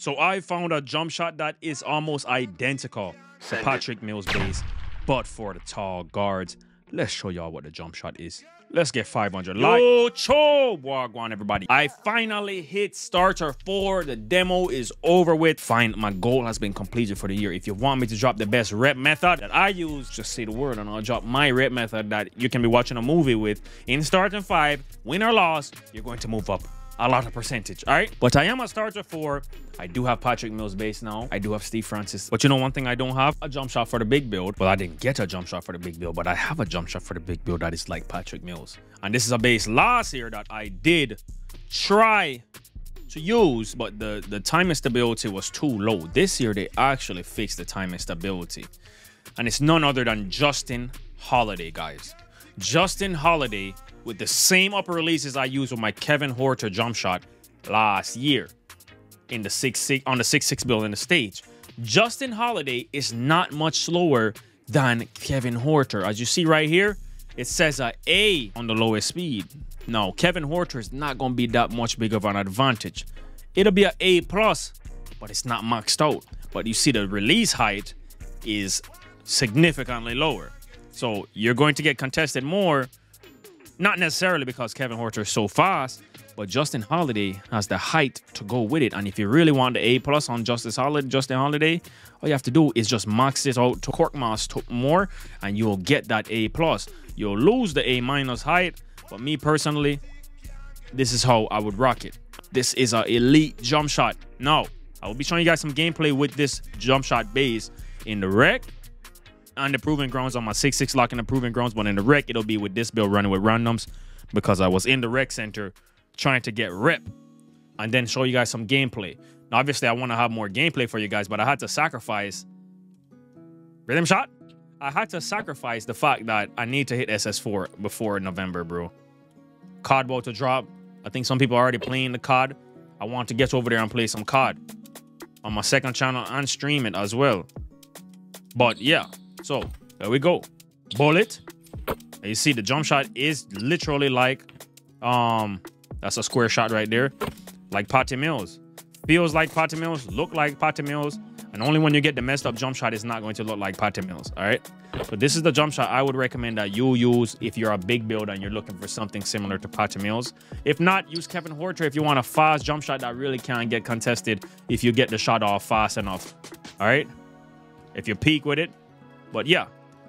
So I found a jump shot that is almost identical to Patrick Mills' base, but for the tall guards. Let's show y'all what the jump shot is. Let's get 500 likes. Yo, cho, wagwan, everybody. I finally hit starter four. The demo is over with. Fine, my goal has been completed for the year. If you want me to drop the best rep method that I use, just say the word and I'll drop my rep method that you can be watching a movie with. In starting five, win or loss, you're going to move up a lot of percentage, all right? But I am a starter four, I do have Patrick Mills base now. I do have Steve Francis. But you know one thing I don't have? A jump shot for the big build. Well, I didn't get a jump shot for the big build, but I have a jump shot for the big build that is like Patrick Mills. And this is a base last year that I did try to use, but the, the time stability was too low. This year, they actually fixed the time stability. And it's none other than Justin Holiday, guys. Justin Holiday with the same upper releases I used with my Kevin Huerter jump shot last year in the six, six on the six six build in the stage. Justin Holiday is not much slower than Kevin Huerter. As you see right here, it says a A on the lowest speed. No, Kevin Horter is not going to be that much big of an advantage. It'll be a A plus, but it's not maxed out. But you see the release height is significantly lower. So you're going to get contested more not necessarily because Kevin Huerter is so fast, but Justin Holiday has the height to go with it. And if you really want the A plus on Justice Holiday, Justin Holiday, all you have to do is just max it out to Corkmas more, and you'll get that A plus. You'll lose the A minus height, but me personally, this is how I would rock it. This is an elite jump shot. Now, I will be showing you guys some gameplay with this jump shot base in the rec on the proving grounds on my 6-6 lock in the proving grounds, but in the rec, it'll be with this build running with randoms because I was in the rec center trying to get rep and then show you guys some gameplay. Now, obviously, I want to have more gameplay for you guys, but I had to sacrifice rhythm shot. I had to sacrifice the fact that I need to hit SS4 before November, bro. COD about to drop. I think some people are already playing the COD. I want to get over there and play some COD on my second channel and stream it as well. But yeah, so there we go. Bullet. You see the jump shot is literally like, um, that's a square shot right there. Like Patty Mills. Feels like Patty Mills, look like Patty Mills. And only when you get the messed up jump shot, it's not going to look like Patty Mills. All right. So this is the jump shot I would recommend that you use if you're a big build and you're looking for something similar to Patty Mills. If not, use Kevin Huerter if you want a fast jump shot that really can get contested if you get the shot off fast enough. All right. If you peak with it, but yeah,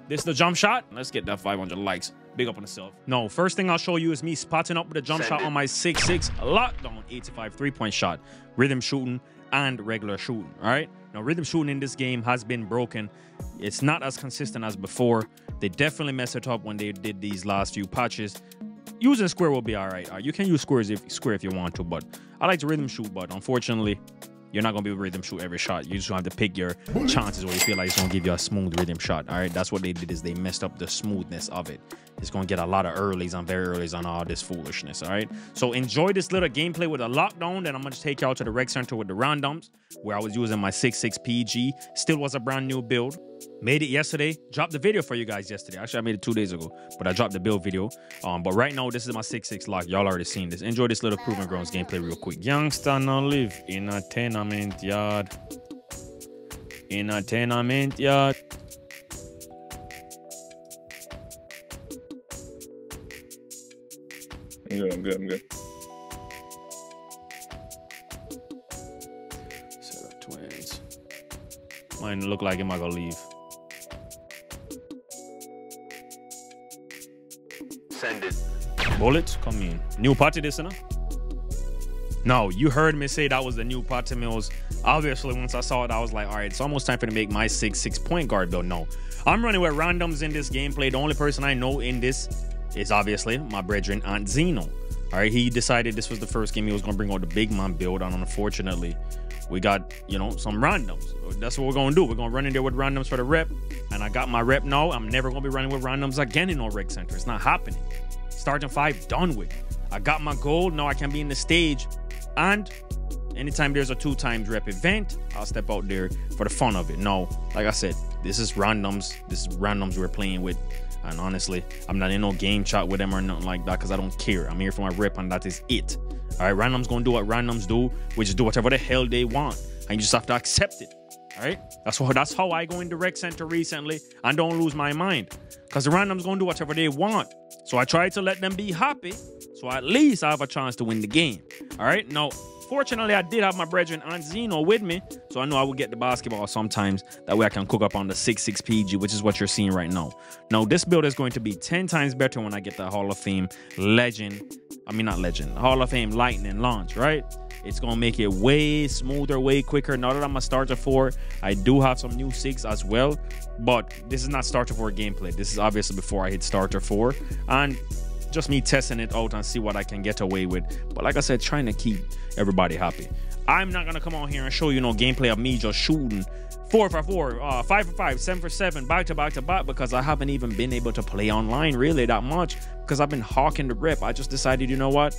this is the jump shot. Let's get that 500 likes. Big up on yourself. No, first thing I'll show you is me spotting up with a jump Send shot it. on my 6-6 lockdown 85 three-point shot. Rhythm shooting and regular shooting, all right? Now, rhythm shooting in this game has been broken. It's not as consistent as before. They definitely messed it up when they did these last few patches. Using square will be all right. All right? You can use squares if square if you want to, but I like to rhythm shoot, but unfortunately, you're not gonna be able to rhythm shoot every shot. You just have to pick your chances where you feel like it's gonna give you a smooth rhythm shot. All right, that's what they did is they messed up the smoothness of it. It's gonna get a lot of earlys and very earlys on all this foolishness. All right, so enjoy this little gameplay with a lockdown. Then I'm gonna take y'all to the rec center with the randoms where I was using my 6.6 PG. Still was a brand new build. Made it yesterday. Dropped the video for you guys yesterday. Actually, I made it two days ago, but I dropped the build video. Um, but right now, this is my 6-6 lock. Y'all already seen this. Enjoy this little Proving Grounds gameplay real quick. Youngster no live in a tenement yard. In a tenement yard. I'm good, I'm good, I'm good. twins. Mine look like it might go leave. Send it. Bullets, come in. New party this, you No, you heard me say that was the new Patty Mills. Obviously, once I saw it, I was like, all right, it's almost time for to make my six six point guard build. No, I'm running with randoms in this gameplay. The only person I know in this is obviously my brethren Antzeeno. All right, he decided this was the first game he was gonna bring out the big man build on. Unfortunately, we got you know some randoms. That's what we're gonna do. We're gonna run in there with randoms for the rep, and I got my rep now. I'm never gonna be running with randoms again in no rec center. It's not happening. Starting five, done with. I got my gold. Now I can be in the stage, and anytime there's a two times rep event, I'll step out there for the fun of it. No, like I said, this is randoms. This is randoms we're playing with. And honestly, I'm not in no game chat with them or nothing like that because I don't care. I'm here for my rep and that is it. All right, randoms gonna do what randoms do, which is do whatever the hell they want. and you just have to accept it. Right, that's how that's how I go into rec center recently and don't lose my mind, cause the randoms gonna do whatever they want. So I try to let them be happy, so at least I have a chance to win the game. All right, now Fortunately, I did have my brethren Antzeeno with me, so I know I would get the basketball sometimes. That way I can cook up on the 6-6 PG, which is what you're seeing right now. Now, this build is going to be 10 times better when I get the Hall of Fame legend. I mean, not legend, Hall of Fame lightning launch, right? It's gonna make it way smoother, way quicker. Now that I'm a starter four, I do have some new six as well, but this is not starter four gameplay. This is obviously before I hit starter four, and just me testing it out and see what I can get away with. But like I said, trying to keep everybody happy. I'm not gonna come on here and show you no gameplay of me just shooting four for four, uh, five for five, seven for seven, back to back to back because I haven't even been able to play online really that much because I've been hawking the rip. I just decided, you know what?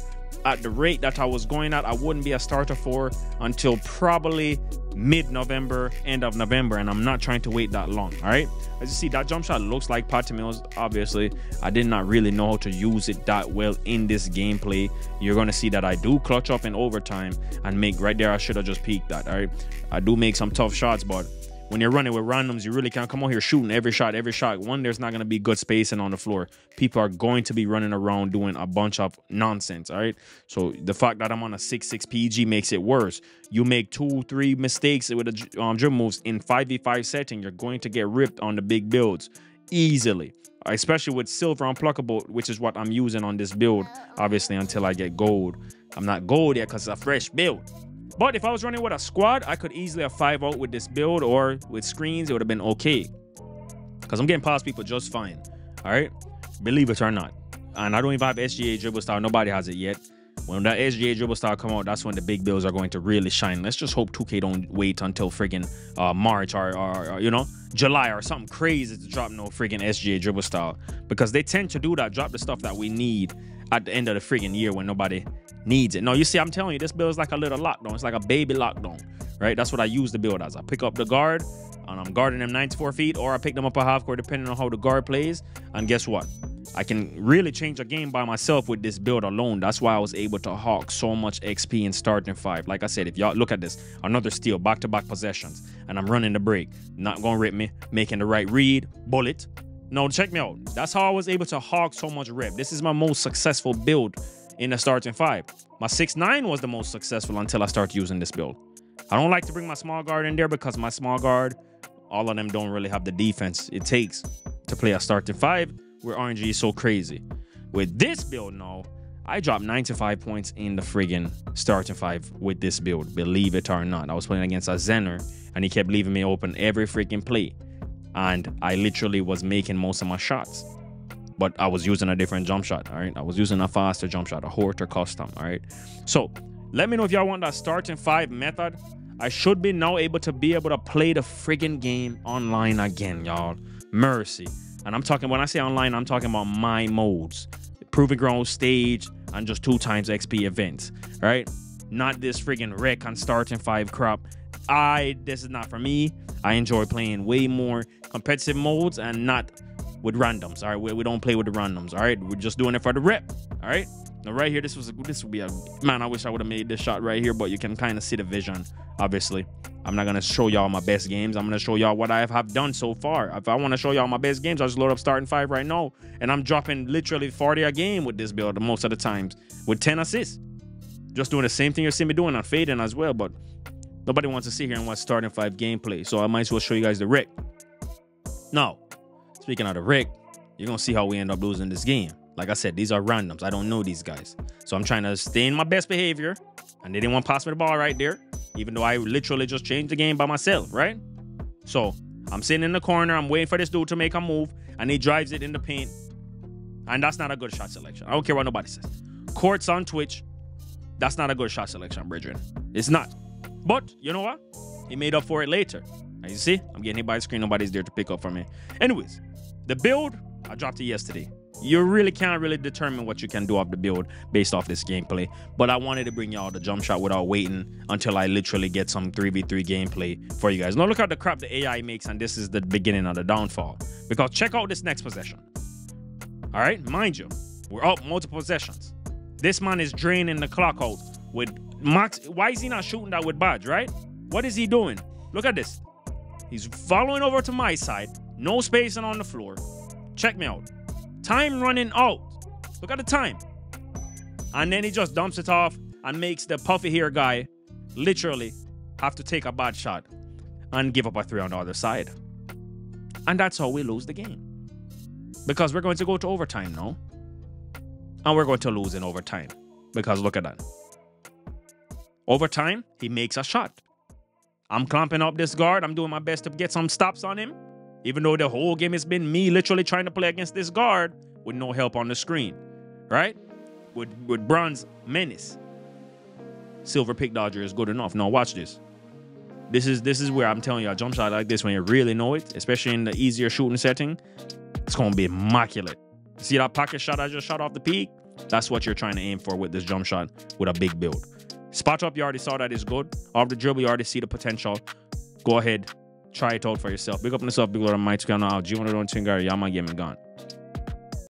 at the rate that I was going at, I wouldn't be a starter four until probably mid-November, end of November, and I'm not trying to wait that long. All right. As you see, that jump shot looks like Patty Mills. Obviously, I did not really know how to use it that well in this gameplay. You're gonna see that I do clutch up in overtime and make right there. I should have just peeked that. All right. I do make some tough shots, but when you're running with randoms, you really can't come on here shooting every shot, every shot. One, there's not going to be good spacing on the floor. People are going to be running around doing a bunch of nonsense, all right? So the fact that I'm on a 6-6 PG makes it worse. You make two, three mistakes with the um, dribble moves in 5v5 setting, you're going to get ripped on the big builds easily especially with silver unpluckable, which is what I'm using on this build, obviously, until I get gold. I'm not gold yet because it's a fresh build. But if I was running with a squad, I could easily have five out with this build or with screens, it would have been okay. Because I'm getting past people just fine. All right? Believe it or not. And I don't even have SGA dribble style. Nobody has it yet. When that SGA dribble style come out, that's when the big bills are going to really shine. Let's just hope 2K don't wait until friggin' uh, March or, or, or, you know, July or something crazy to drop no friggin' SGA dribble style. Because they tend to do that, drop the stuff that we need at the end of the friggin' year when nobody needs it. No, you see, I'm telling you, this build is like a little lockdown. It's like a baby lockdown, right? That's what I use the build as. I pick up the guard and I'm guarding them 94 feet, or I pick them up a half court depending on how the guard plays. And guess what? I can really change a game by myself with this build alone. That's why I was able to hawk so much XP in starting five. Like I said, if y'all look at this, another steal, back-to-back -back possessions, and I'm running the break. Not gonna rip me, making the right read, bullet. No, check me out. That's how I was able to hog so much rep. This is my most successful build in the starting five. My six nine was the most successful until I started using this build. I don't like to bring my small guard in there because my small guard, all of them don't really have the defense it takes to play a starting five where RNG is so crazy. With this build now, I dropped 95 points in the friggin' starting five with this build, believe it or not. I was playing against a Zener and he kept leaving me open every freaking play. And I literally was making most of my shots but I was using a different jump shot. All right. I was using a faster jump shot, a Huerter custom. All right. So let me know if y'all want that starting five method. I should be now able to be able to play the friggin' game online again, y'all. Mercy. And I'm talking, when I say online, I'm talking about my modes. Proving ground stage and just two times XP events, right? Not this friggin' rec on starting five crop. I, this is not for me. I enjoy playing way more competitive modes and not with randoms. All right, we, we don't play with the randoms. All right, we're just doing it for the rep. All right. Now right here, this was a, this would be a man. I wish I would have made this shot right here, but you can kind of see the vision. Obviously, I'm not gonna show y'all my best games. I'm gonna show y'all what I have done so far. If I want to show y'all my best games, I'll just load up starting five right now, and I'm dropping literally 40 a game with this build most of the times with 10 assists. Just doing the same thing you see me doing on fading as well, but nobody wants to sit here and watch starting five gameplay, so I might as well show you guys the rec. Now, Speaking of the rec, you're gonna see how we end up losing this game. Like I said, these are randoms. I don't know these guys. So I'm trying to stay in my best behavior. And they didn't want to pass me the ball right there. Even though I literally just changed the game by myself, right? So I'm sitting in the corner. I'm waiting for this dude to make a move. And he drives it in the paint. And that's not a good shot selection. I don't care what nobody says. Courts on Twitch. That's not a good shot selection, brethren. It's not. But you know what? He made up for it later. As you see, I'm getting hit by the screen. Nobody's there to pick up for me. Anyways, the build, I dropped it yesterday. You really can't really determine what you can do off the build based off this gameplay. But I wanted to bring y'all the jump shot without waiting until I literally get some 3v3 gameplay for you guys. Now look at the crap the AI makes, and this is the beginning of the downfall. Because check out this next possession. All right, mind you, we're up multiple possessions. This man is draining the clock out with max. Why is he not shooting that with badge, right? What is he doing? Look at this. He's following over to my side. No spacing on the floor. Check me out. Time running out. Look at the time. And then he just dumps it off and makes the puffy hair guy literally have to take a bad shot and give up a three on the other side. And that's how we lose the game. Because we're going to go to overtime now. And we're going to lose in overtime. Because look at that. Overtime, he makes a shot. I'm clamping up this guard. I'm doing my best to get some stops on him. Even though the whole game has been me literally trying to play against this guard with no help on the screen. Right? With with bronze menace. Silver pick dodger is good enough. Now watch this. This is this is where I'm telling you a jump shot like this when you really know it, especially in the easier shooting setting, it's gonna be immaculate. See that pocket shot I just shot off the peak? That's what you're trying to aim for with this jump shot with a big build. Spot up, you already saw that is good. Off the dribble, you already see the potential. Go ahead, try it out for yourself. Big up on yourself, big lord of mighty. G1 Tingar, Yama and gone.